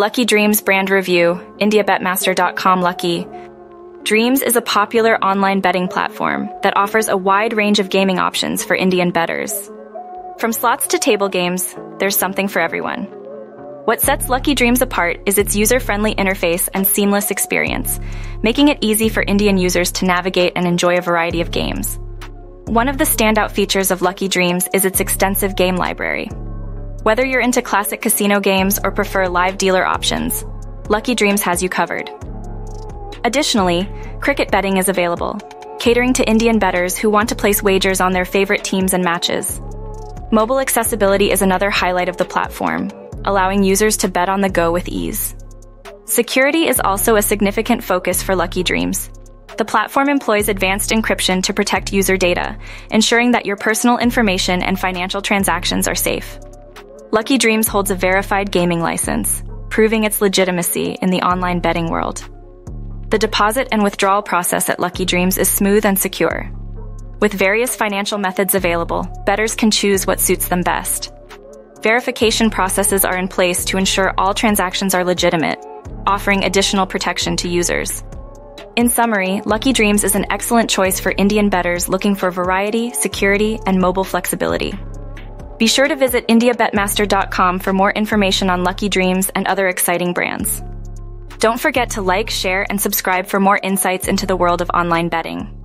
Lucky Dreams brand review, IndiaBetmaster.com Lucky. Dreams is a popular online betting platform that offers a wide range of gaming options for Indian bettors. From slots to table games, there's something for everyone. What sets Lucky Dreams apart is its user friendly interface and seamless experience, making it easy for Indian users to navigate and enjoy a variety of games. One of the standout features of Lucky Dreams is its extensive game library. Whether you're into classic casino games or prefer live dealer options, Lucky Dreams has you covered. Additionally, cricket betting is available, catering to Indian bettors who want to place wagers on their favorite teams and matches. Mobile accessibility is another highlight of the platform, allowing users to bet on the go with ease. Security is also a significant focus for Lucky Dreams. The platform employs advanced encryption to protect user data, ensuring that your personal information and financial transactions are safe. Lucky Dreams holds a verified gaming license, proving its legitimacy in the online betting world. The deposit and withdrawal process at Lucky Dreams is smooth and secure. With various financial methods available, bettors can choose what suits them best. Verification processes are in place to ensure all transactions are legitimate, offering additional protection to users. In summary, Lucky Dreams is an excellent choice for Indian bettors looking for variety, security, and mobile flexibility. Be sure to visit IndiaBetmaster.com for more information on Lucky Dreams and other exciting brands. Don't forget to like, share, and subscribe for more insights into the world of online betting.